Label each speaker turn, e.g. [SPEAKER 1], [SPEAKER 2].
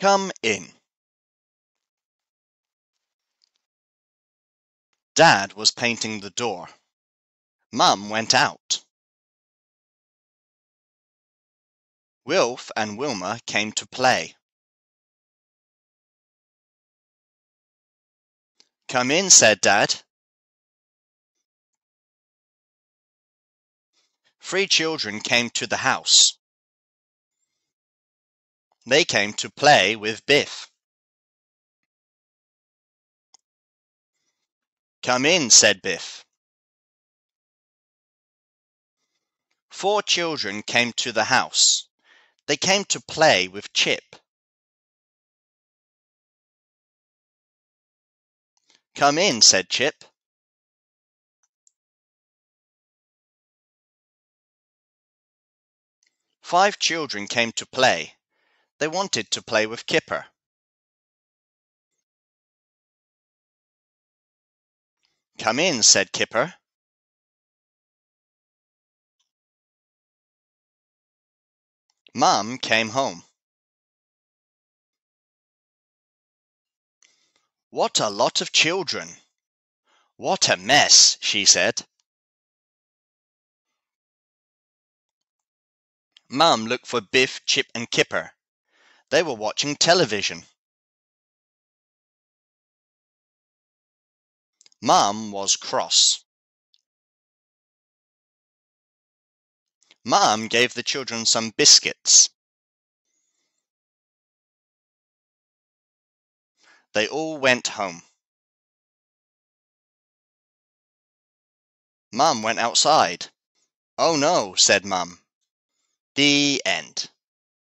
[SPEAKER 1] Come in. Dad was painting the door. Mum went out. Wilf and Wilma came to play. Come in, said Dad. Three children came to the house. They came to play with Biff. Come in, said Biff. Four children came to the house. They came to play with Chip. Come in, said Chip. Five children came to play. They wanted to play with Kipper. Come in, said Kipper. Mum came home. What a lot of children! What a mess, she said. Mum looked for Biff, Chip, and Kipper. They were watching television. Mum was cross. Mum gave the children some biscuits. They all went home. Mum went outside. Oh no, said Mum. The end.